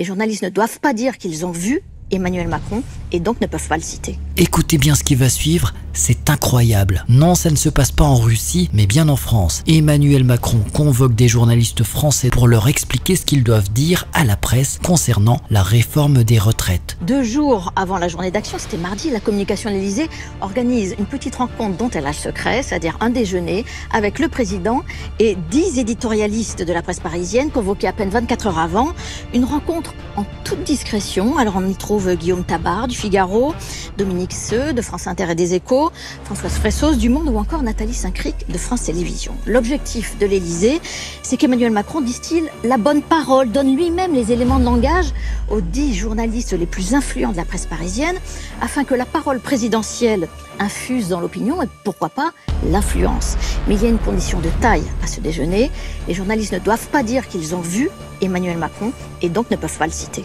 Les journalistes ne doivent pas dire qu'ils ont vu Emmanuel Macron et donc ne peuvent pas le citer. Écoutez bien ce qui va suivre, c'est incroyable. Non, ça ne se passe pas en Russie, mais bien en France. Emmanuel Macron convoque des journalistes français pour leur expliquer ce qu'ils doivent dire à la presse concernant la réforme des retraites. Deux jours avant la journée d'action, c'était mardi, la communication de l'Elysée organise une petite rencontre dont elle a le secret, c'est-à-dire un déjeuner avec le président et dix éditorialistes de la presse parisienne convoqués à peine 24 heures avant. Une rencontre en toute discrétion. Alors on y trouve Guillaume Tabar du Figaro, Dominique Seux de France Inter et des Échos, Françoise Fressos du Monde ou encore Nathalie Saint-Cric de France Télévisions. L'objectif de l'Élysée, c'est qu'Emmanuel Macron distille la bonne parole, donne lui-même les éléments de langage aux dix journalistes les plus influents de la presse parisienne, afin que la parole présidentielle infuse dans l'opinion et pourquoi pas l'influence. Mais il y a une condition de taille à ce déjeuner. Les journalistes ne doivent pas dire qu'ils ont vu Emmanuel Macron et donc ne peuvent pas le citer.